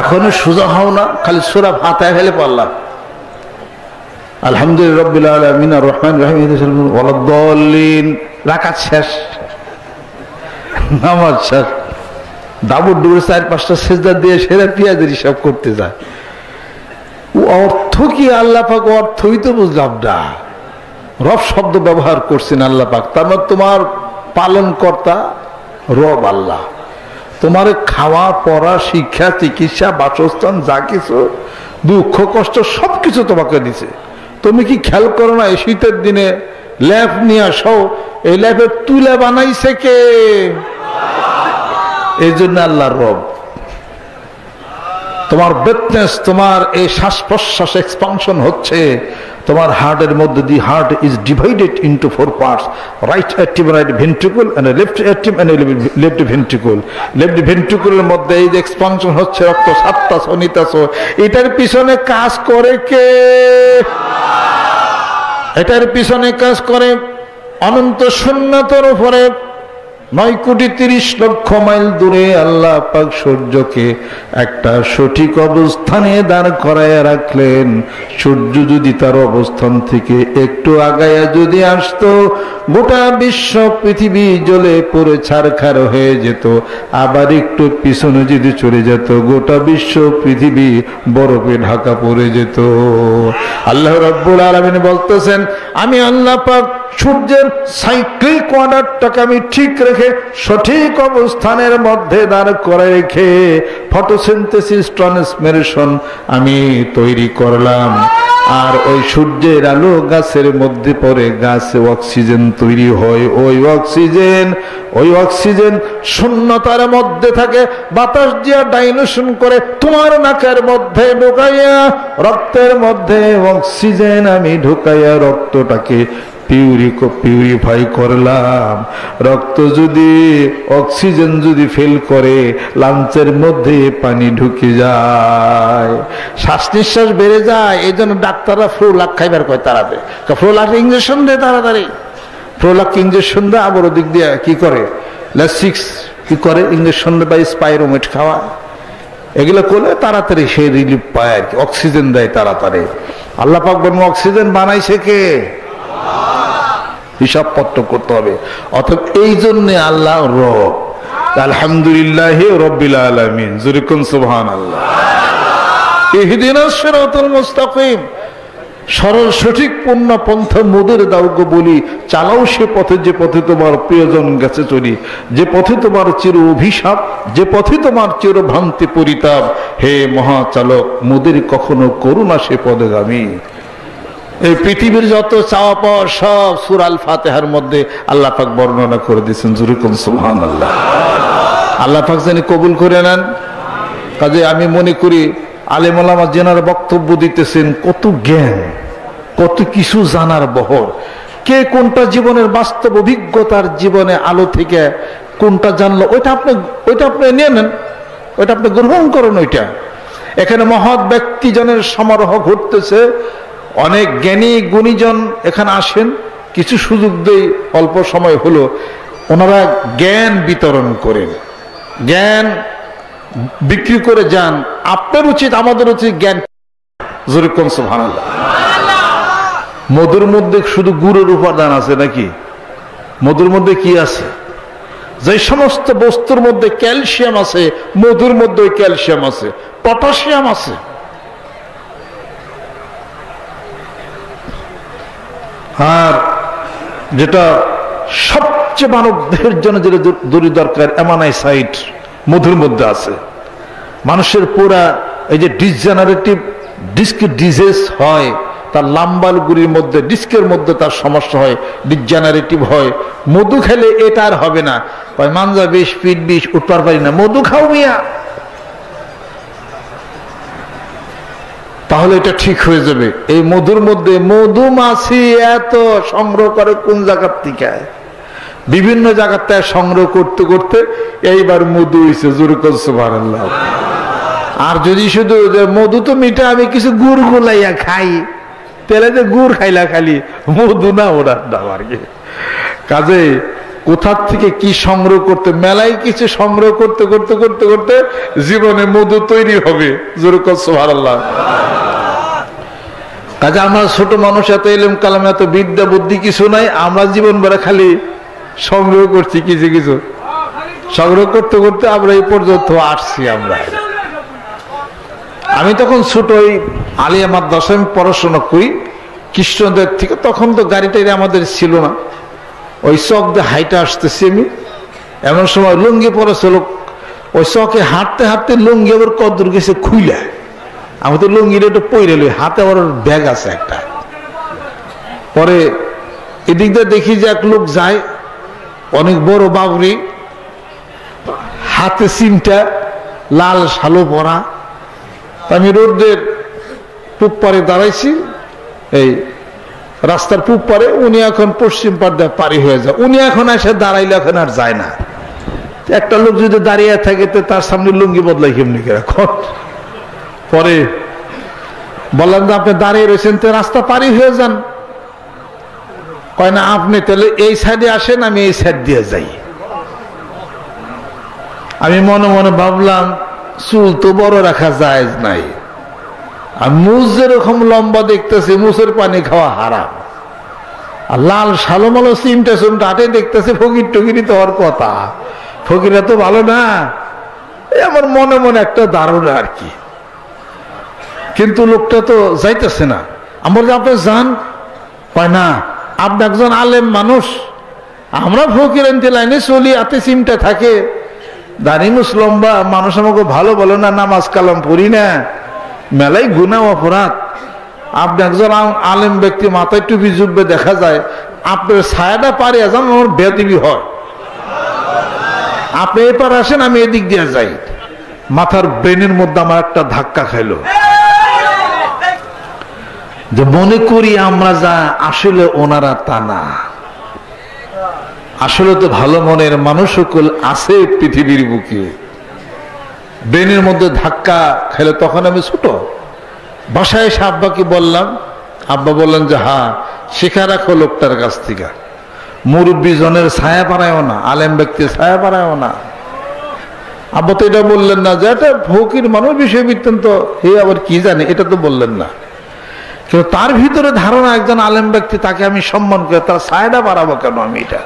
এখনও সোজা হও না, খালি সোরা ফাতায় ফেলে পারলাম আলহামদুলিল্লাহ শেষ, নামাজ দাবুর দিয়ে করতে যায়। অর্থ কি অর্থই তো রব শব্দ ব্যবহার করছেন আল্লাহ পাক। তার মানে তোমার পালন কর্তা রব আল্লাহ। তোমার খাওয়া, পড়া, শিক্ষা, চিকিৎসা, বাসস্থান, যা কিছু, দুঃখ, কষ্ট সব কিছু তোমাকে দিছে। তুমি কি খেয়াল করো না এই শীতের দিনে ল্যাপ নিয়ে আসো? এই ল্যাপে তুলে বানাইছে কে? এই জন্য আল্লাহর রব। তোমার বেটনেস তোমার এই শ্বাস প্রশ্বাস এক্সপানশন হচ্ছে। তোমার হার্টের মধ্যে the heart is divided into four parts. Right active, right ventricle and left active and left ventricle. Left ভেন্ট্রিকুলের মধ্যে এই যে এক্সপানশন হচ্ছে, রক্ত সাতটাছ নিতাছ এটার পিছনে কাজ করে কে? এটার পিছনে কাজ করে অনন্ত শূন্যতর উপরে নয় কোটি তিরিশ লক্ষ মাইল দূরে আল্লাহ পাক সূর্যকে একটা সঠিক অবস্থানে দাঁড় করায় রাখলেন। সূর্য যদি তার অবস্থান থেকে একটু আগায়া যদি আসতো, গোটা বিশ্ব পৃথিবী জ্বলে পড়ে ছাড়খার হয়ে যেত। আবার একটু পিছনে যদি চলে যেত, গোটা বিশ্ব পৃথিবী বরফে ঢাকা পড়ে যেত। আল্লাহ রব্বুল আলমিন বলতেছেন, আমি আল্লাহ পাক সূর্যের সাইক্লিক অর্ডারটাকে আমি ঠিক রেখে সঠিক অবস্থানের মধ্যে দাঁড় করে রেখে ফটোসিনথেসিস ট্রান্সমিশন আমি তৈরি করলাম। আর ওই সূর্যের আলো গাছের মধ্যে পড়ে গাছে অক্সিজেন তৈরি হয়। ওই অক্সিজেন ওই অক্সিজেন শূন্যতার মধ্যে থাকে, বাতাস দিয়া ডাইলেশন করে তোমার নাকের মধ্যে ঢুকাইয়া রক্তের মধ্যে অক্সিজেন আমি ঢুকাইয়া রক্তটাকে পিউরিকো পিউরিফাই করলাম। রক্ত যদি, অক্সিজেন যদি ফেল করে, লাঞ্চের মধ্যে পানি ঢুকে যায়। শ্বাস নিঃশ্বাস বেড়ে যায় এই জন্য ডাক্তাররা ফ্লু লাখ খাইবার কয় তাড়াতাড়ি। ফ্লু লাখ ইঞ্জেকশন দেয় তাড়াতাড়ি। ফ্লু লাখ ইঞ্জেকশন দেয় আবার ওদিক দিয়ে কি করে? ল্যাসিক্স কি করে? ইঞ্জেকশন বা স্পাইরোমেট খাওয়া এগুলো করলে তাড়াতাড়ি সে রিলিফ পায় আর কি, অক্সিজেন দেয় তাড়াতাড়ি। আল্লাহ পাক অক্সিজেন বানাইছে কে? হিসাব পত্র করতে হবে। অথব এই জন্য আল্লাহ রব। আলহামদুলিল্লাহ রব্বিল আলমিন। জুরিকুন সুবহান আল্লাহ মুস্তাকিম। সরল সঠিক পূর্ণ পন্থা মোদের দাউগ বলি, চালাও সে পথে, যে পথে তোমার প্রিয়জন গেছে চলি। যে পথে তোমার চির অভিশাপ, যে পথে তোমার চির ভ্রান্তি পরিতাপ, হে মহাচালক, মোদের কখনো করুণা সে পদেগামী। এই পৃথিবীর যত চাওয়া পাওয়া সব সুরাল ফাতেহার মধ্যে আল্লাহ পাক বর্ণনা করে দিয়েছেন জুরুকুম সুহান আল্লাহ আল্লাহ পাক জানি কবুল করে নেন। কাজে আমি মনে করি আলেমালামা জেনার বক্তব্য দিতেছেন, কত জ্ঞান, কত কিছু জানার বহর। কে কোনটা জীবনের বাস্তব অভিজ্ঞতার জীবনে আলো থেকে কোনটা জানলো, ওইটা আপনি ওইটা আপনি নিয়ে নেন। ওইটা আপনি গ্রহণ করুন ওইটা। এখানে মহৎ ব্যক্তিজনের সমারোহ ঘটতেছে। অনেক জ্ঞানী গুণীজন এখানে আসেন, কিছু সুযোগ দেই, অল্প সময় হলো। ওনারা জ্ঞান বিতরণ করেন। জ্ঞান বিক্রি করে যান। আপনার উচিত, আমাদের উচিত জ্ঞান। সুবহানাল্লাহ। মধুর মধ্যে শুধু গুড়ের উপাদান আছে নাকি? মধুর মধ্যে কি আছে? যে সমস্ত বস্তুর মধ্যে ক্যালসিয়াম আছে, মধুর মধ্যে ক্যালসিয়াম আছে, পটাশিয়াম আছে। আর যেটা সবচেয়ে মানবদের জন্য যেটা দূরি দরকার, এমানাই সাইট মধুর মধ্যে আছে। মানুষের পুরা এই যে ডিসজেনারেটিভ ডিস্ক ডিজিজ হয়, তার লাম্বাল গুড়ির মধ্যে, ডিস্কের মধ্যে তার সমস্যা হয়, ডিজেনারেটিভ হয়। মধু খেলে এটা আর হবে না। মানজা বিষ, পিট বিষ, উঠবার পারি না। মধু খাও মিয়া। তাহলে এটা ঠিক হয়ে যাবে। এই মধুর মধ্যে মধুমাছি এত সংগ্রহ করে কোন জায়গার থেকে? বিভিন্ন জায়গার থেকে সংগ্রহ করতে করতে এইবার মধু হয়েছে জোরকন সুভার আর যদি শুধু মধু তো মিঠা, আমি কিছু গুড় গুলাইয়া খাই। তাহলে যে গুড় খাইলা খালি, মধু না ওরা কি। কাজে কোথার থেকে কি সংগ্রহ করতে, মেলায় কিছু সংগ্রহ করতে করতে করতে করতে জীবনে মধু তৈরি হবে আল্লাহ কাজে আমরা ছোট মানুষ, এত এলেম কালাম, এত বিদ্যা, বুদ্ধি কিছু নাই, আমরা জীবন বেড়া খালি সংগ্রহ করছি কিছু কিছু। সংগ্রহ করতে করতে আমরা এই পর্যন্ত আসছি আমরা। আমি তখন ছোট ওই আলিয়া মাদ্রাসা আমি পড়াশোনা করি, কৃষ্ণদের থেকে। তখন তো গাড়িটাই আমাদের ছিল না। ওই চক দিয়ে হাইটা আসতেছি আমি। এমন সময় লুঙ্গি পরেছিল ওই চকে হাঁটতে হাঁটতে লুঙ্গি আবার কদ্দুর গেছে খুইলা। আমি তো লুঙ্গির একটু পইরে লই, হাতে আবার ব্যাগ আছে একটা। পরে এদিক দিয়ে দেখি যে এক লোক যায়, অনেক বড় বাবরি হাতে সিমটা, লাল শালো পরা। আমি রোদের পূব পারে দাঁড়াইছি, এই রাস্তার পূব পারে, উনি এখন পশ্চিম পাড়ে পারি হয়ে যায়। উনি এখন এসে দাঁড়াইলে এখন আর যায় না। একটা লোক যদি দাঁড়িয়ে থাকে, তো তার সামনে লুঙ্গি বদলাই কেমনি এখন পরে বললাম যে আপনি দাঁড়িয়ে রয়েছেন, তো রাস্তা পারি হয়ে যান। কয় না, আপনি তাহলে এই সাইডে আসেন, আমি এই সাইড দিয়ে যাই। আমি মনে মনে ভাবলাম, চুল তো বড় রাখা যায় নাই। আর মুজ যেরকম লম্বা দেখতেছে মুসের পানি খাওয়া হারাম। আর লাল সালোমালো সিমটা সিমটা হাটে দেখতেছে, ফকির টকিরি তো হওয়ার কথা। ফকিরা তো ভালো না। আমার মনে মনে একটা দারুণ আর কি। কিন্তু লোকটা তো যাইতেছে না। আমার যে আপনি যান? পায় না। আপনি একজন আলেম মানুষ। আমরা ফকির আনতে লাইনে চলি আতে সিমটা থাকে। দাঁড়িয়ে লম্বা, মানুষ আমাকে ভালো বলে না, নামাজ কালাম পড়ি না। মেলাই গুণা অপরাধ। আপনি একজন আলেম ব্যক্তি, মাথায় টুপি জুববে দেখা যায়, আপনার ছায়াটা পারে যান আমার বেদিবি হয়। আপনি এপার আসেন, আমি এদিক দিয়ে যাই। মাথার ব্রেনের মধ্যে আমার একটা ধাক্কা খাইলো। যে মনে করি আমরা যা, আসলে ওনারা তা না। আসলে তো ভালো মনের মানুষ সকল আছে পৃথিবীর বুকে। ব্রেনের মধ্যে ধাক্কা খেলে তখন আমি ছোট। বাসায় এসে আব্বাকে বললাম, আব্বা বললেন যে হ্যাঁ শেখা রাখো লোকটার কাছ থেকে। মুরব্বী জনের ছায়া পাড়ায়ও না, আলেম ব্যক্তির ছায়া পাড়ায়ও না। আব্বা তো এটা বললেন না, যে এটা ফকির মানুষ বিষয় বৃত্তান্ত হে আবার কি জানে? এটা তো বললেন না। কিন্তু তার ভিতরে ধারণা একজন আলেম ব্যক্তি তাকে আমি সম্মান করে, তার ছায়াটা বাড়াবো কেন আমি এটা?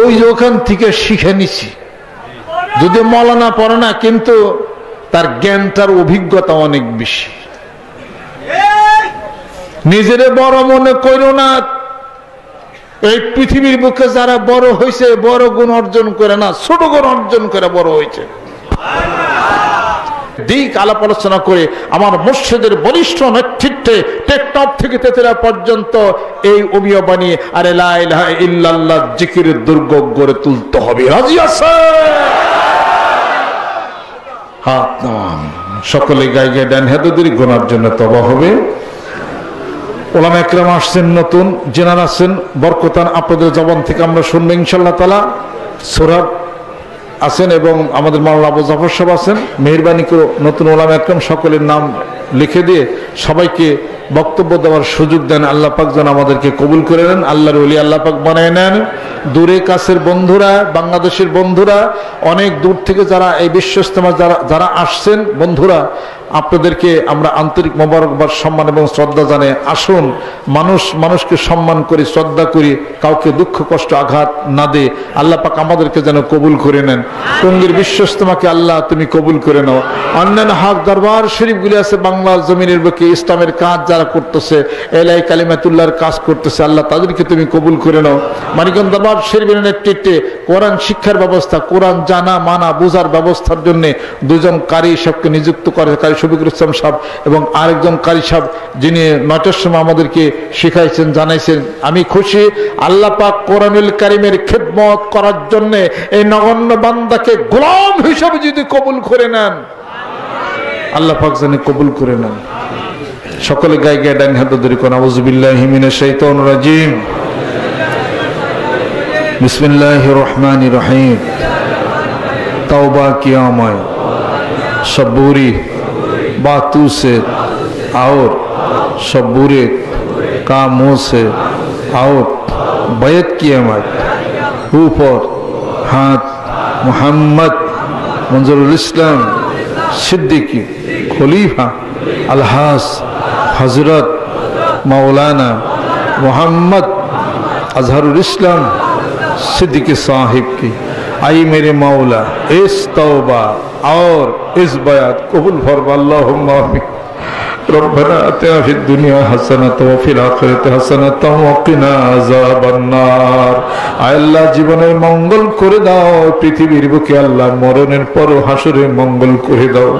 ওই ওখান থেকে শিখে নিছি। যদি মলানা পড়ে না, কিন্তু তার জ্ঞানটার অভিজ্ঞতা অনেক বেশি। নিজেরে বড় মনে করো না। এই পৃথিবীর বুকে যারা বড় হয়েছে বড় গুণ অর্জন করে না, ছোট গুণ অর্জন করে বড় হয়েছে দিক আলাপ আলোচনা করে আমার মসজিদের বলিষ্ঠ নেতৃত্বে টেকটপ থেকে তেতেরা পর্যন্ত এই অমিয় বানিয়ে আরে ইল্লাল্লাহ জিকিরের দুর্গ গড়ে তুলতে হবে। রাজি আছে? হাত নাম সকলে গায়ে গায়ে ডান হেদুদের গোনার জন্য তবা হবে। ওলাম একরাম আসছেন নতুন, জেনার আসছেন বরকতান আপনাদের জবান থেকে আমরা শুনব ইনশাল্লাহ তালা সোরাব আছেন এবং আমাদের মাওলানা আবু জাফর সাহেব আছেন। মেহরবানি করে নতুন ওলাম একরম সকলের নাম লিখে দিয়ে সবাইকে বক্তব্য দেওয়ার সুযোগ দেন। আল্লাহ পাক যেন আমাদেরকে কবুল করে নেন, আল্লাহর অলি আল্লাহ পাক বানায় নেন। দূরে কাছের বন্ধুরা, বাংলাদেশের বন্ধুরা, অনেক দূর থেকে যারা এই বিশ্ব ইস্তেমা যারা যারা আসছেন, বন্ধুরা আপনাদেরকে আমরা আন্তরিক মোবারকবাদ, সম্মান এবং শ্রদ্ধা জানে আসুন। মানুষ মানুষকে সম্মান করি, শ্রদ্ধা করি, কাউকে দুঃখ, কষ্ট, আঘাত না দে আল্লাহ আমাদেরকে যেন কবুল করে নেন। টঙ্গির বিশ্বস্তমাকে আল্লাহ তুমি কবুল করে নাও। অন্যান্য হাক দরবার শরীফগুলি আছে বাংলার জমিনের বুকে, ইসলামের কাজ যারা করতেছে, এলাই কালিমাতুল্লাহর কাজ করতেছে, আল্লাহ তাদেরকে তুমি কবুল করে নাও। মানিকন দরবার শরীফের নেতৃত্বে কোরআন শিক্ষার ব্যবস্থা, কোরআন জানা, মানা, বোঝার ব্যবস্থার জন্য দুজন কারি সবকে নিযুক্ত করে কারি শফিকুল ইসলাম সাহেব এবং আরেকজন কারি সাহেব, যিনি নটের সময় আমাদেরকে শিখাইছেন, জানাইছেন, আমি খুশি আল্লাহ পাক কোরআনুল করিমের খেদমত করার জন্য এই নগণ্য বান্দাকে গোলাম হিসাবে যদি কবুল করে নেন। আল্লাহ পাক যেন কবুল করে নেন। সকলে গায়ে গায়ে ডান হাত ধরে কোন আউজবিল্লাহ হিমিনে শৈতন রাজিম। বিসমিল্লাহ রহমান রহিম। তাওবা কিয়াময় সবুরি बातों से और सब बुरे कामों से और बैत की हमारे ऊपर हाथ मोहम्मद मंजरुल इस्लाम सिद्दीकी खलीफा अलहास हज़रत मौलाना मोहम्मद अजहरुल इस्लाम सिद्दीकी साहिब की। आई मेरे मौला, इस तौबा اور اس بیعت قبول فرما اللہ ربنا اتنا في الدنيا حسنة وفي الآخرة حسنة وقنا عذاب النار আল্লাহ জীবনের মঙ্গল করে দাও পৃথিবীর বুকে আল্লাহ মরণের পর হাসরে মঙ্গল করে দাও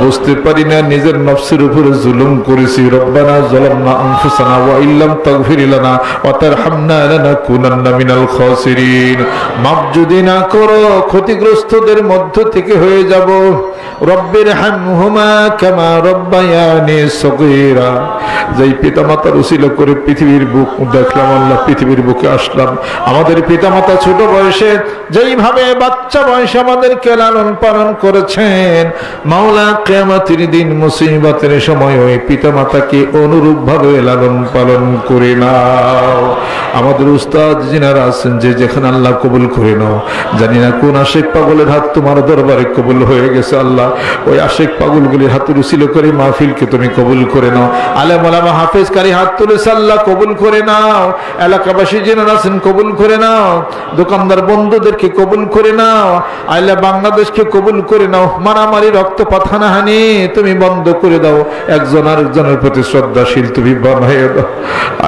বুঝতে পারি না নিজের নফসের উপরে জুলুম করেছি রব্বানা জলামনা আনফুসানা ওয়া ইল্লাম তাগফির লানা ওয়া তারহামনা লানাকুনান্না মিনাল খাসিরিন মাফ যদি না করো ক্ষতিগ্রস্তদের মধ্য থেকে হয়ে যাব রব্বির হামহুমা কামা রব্বায়ানি পিতামাতার করে পৃথিবীর বুক, দেখলাম আল্লাহ পৃথিবীর বুকে আসলাম। আমাদের পিতামাতা ছোট বয়সে যেইভাবে বাচ্চা বয়সে আমাদেরকে লালন পালন করেছেন, মাওলা কেয়ামাতির দিন মুসিবতের সময় ওই পিতামাতাকে অনুরূপ ভাবে লালন পালন করে নাও। আমাদের উস্তাদ যিনারা আছেন, যে যেখানে আল্লাহ কবুল করে নাও। জানি না কোন আশেক পাগলের হাত তোমার দরবারে কবুল হয়ে গেছে আল্লাহ। ওই আশেক পাগলগুলির হাত রুসিল করে মাহফিলকে তুমি কবুল করে নাও। আলেম আলামা হাফেজ কারি হাত তুলেছে আল্লাহ কবুল করে নাও। এলাকাবাসী যিনারা আছেন কবুল করে নাও। দোকানদার বন্ধুদেরকে কবুল করে নাও। আল্লাহ বাংলাদেশকে কবুল করে নাও। মারামারি, রক্তপাত, হানাহানি তুমি বন্ধ করে দাও। একজন আরেকজনের প্রতি শ্রদ্ধাশীল তুমি বানাই দাও।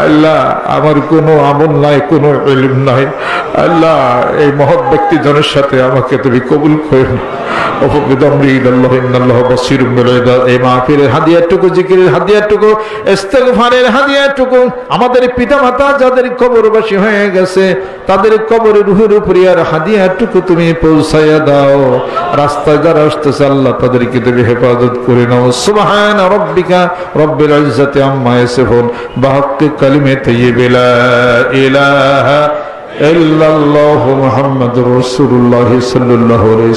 আল্লাহ, আমার কোনো আমল নাই, কোনো এলিম নাই। আল্লাহ, এই মহৎ ব্যক্তি জনের সাথে আমাকে তুমি কবুল করে। আমাদের পিতা মাতা যাদের কবরবাসী হয়ে গেছে, তাদের কবরের রুহের উপরে আর হাদিয়াটুকু তুমি পৌঁছাইয়া দাও। রাস্তায় যারা আসতেছে, আল্লাহ তাদেরকে তুমি হেফাজত করে নাও। সুবহান রব্বিকা রব্বিল ইজ্জাতি আম্মা ইয়াসিফুন। বাহাক্কি কালিমে তাইয়্যিবা ইলাহা ইল্লাল্লাহু মুহাম্মাদুর রাসূলুল্লাহ সাল্লাল্লাহু আলাইহি